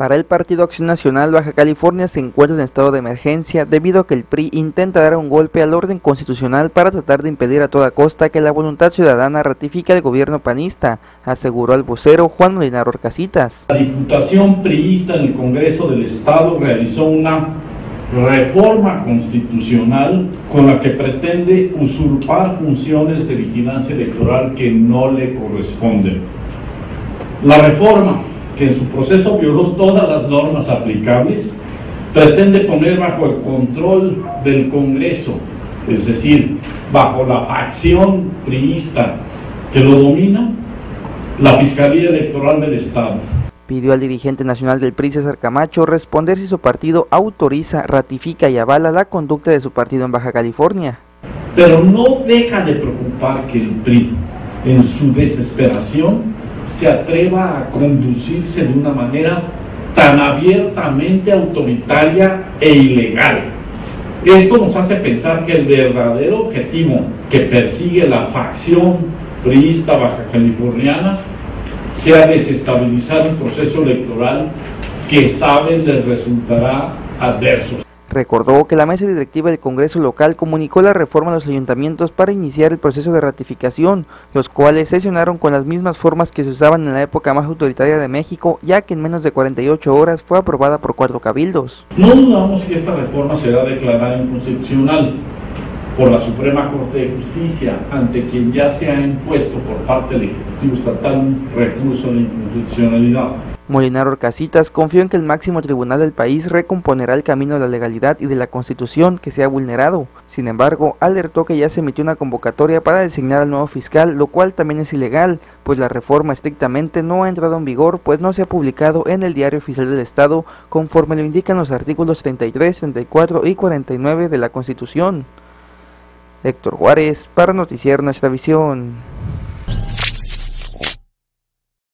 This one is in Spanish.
Para el Partido Acción Nacional, Baja California se encuentra en estado de emergencia debido a que el PRI intenta dar un golpe al orden constitucional para tratar de impedir a toda costa que la voluntad ciudadana ratifique al gobierno panista, aseguró el vocero Juan Molinar Orcasitas. La Diputación priista en el Congreso del Estado realizó una reforma constitucional con la que pretende usurpar funciones de vigilancia electoral que no le corresponden. La reforma que en su proceso violó todas las normas aplicables, pretende poner bajo el control del Congreso, es decir, bajo la facción priista que lo domina, la Fiscalía Electoral del Estado. Pidió al dirigente nacional del PRI, César Camacho, responder si su partido autoriza, ratifica y avala la conducta de su partido en Baja California. Pero no deja de preocupar que el PRI, en su desesperación, se atreva a conducirse de una manera tan abiertamente autoritaria e ilegal. Esto nos hace pensar que el verdadero objetivo que persigue la facción priista baja californiana sea desestabilizar un proceso electoral que saben les resultará adverso. Recordó que la mesa directiva del Congreso local comunicó la reforma a los ayuntamientos para iniciar el proceso de ratificación, los cuales sesionaron con las mismas formas que se usaban en la época más autoritaria de México, ya que en menos de 48 horas fue aprobada por cuatro cabildos. No dudamos que esta reforma será declarada inconstitucional por la Suprema Corte de Justicia, ante quien ya se ha impuesto por parte del Ejecutivo Estatal un recurso de inconstitucionalidad. Molinar Orcasitas confió en que el máximo tribunal del país recomponerá el camino de la legalidad y de la constitución que se ha vulnerado. Sin embargo, alertó que ya se emitió una convocatoria para designar al nuevo fiscal, lo cual también es ilegal, pues la reforma estrictamente no ha entrado en vigor, pues no se ha publicado en el Diario Oficial del Estado, conforme lo indican los artículos 33, 34 y 49 de la Constitución. Héctor Juárez, para Noticiar Nuestra Visión.